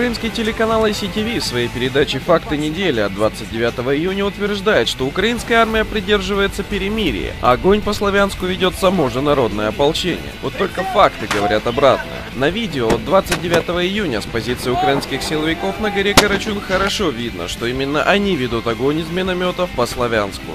Украинский телеканал ICTV в своей передаче «Факты недели» от 29 июня утверждает, что украинская армия придерживается перемирия, а огонь по Славянску ведет само же народное ополчение. Вот только факты говорят обратное. На видео от 29 июня с позиции украинских силовиков на горе Карачун хорошо видно, что именно они ведут огонь из минометов по Славянску.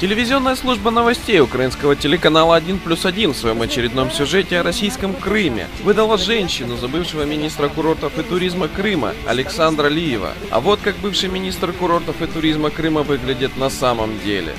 Телевизионная служба новостей украинского телеканала 1 плюс 1 в своем очередном сюжете о российском Крыме выдала женщину за бывшего министра курортов и туризма Крыма Александра Лиева. А вот как бывший министр курортов и туризма Крыма выглядит на самом деле.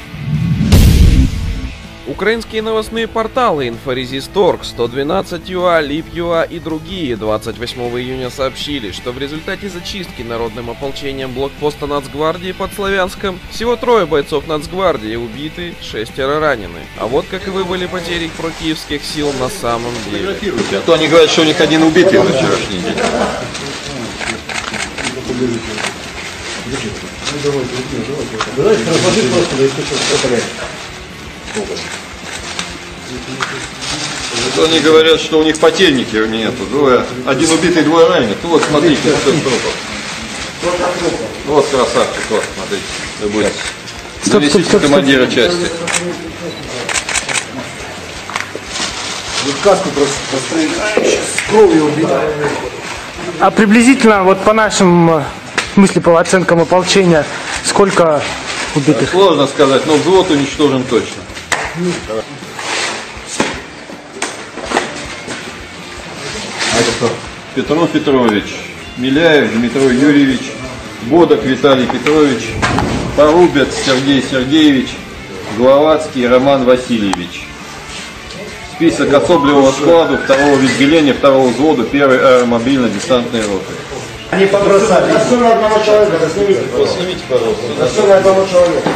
Украинские новостные порталы Инфорезисторг, 112 ЮА, Лип ЮА и другие 28 июня сообщили, что в результате зачистки народным ополчением блокпоста Нацгвардии под Славянском всего трое бойцов Нацгвардии убиты, шестеро ранены. А вот каковы были потери прокиевских сил на самом деле. А то они говорят, что у них один убитый на вчерашний день. Давайте разложить просто, да, если что, Зато они говорят, что у них потельники нету. Двое, один убитый, двое раненых. Ну вот смотрите, сколько трупов. Вот красавчик, вот, смотрите. Вы будете заместитель командира части. Вот каску просто. А, с кровью убита. А приблизительно, вот по нашим, э, в смысле, по оценкам ополчения, сколько убитых? Сложно сказать, но взвод уничтожен точно. Это кто? Петров Петрович, Миляев Дмитрий Юрьевич, Бодок Виталий Петрович, Порубец Сергей Сергеевич, Гловацкий Роман Васильевич. Список особливого складу второго отделения второго взвода первой аэромобильно-десантной роты. Они побросали. На 41 человека, Снимите, пожалуйста. На 41 человека.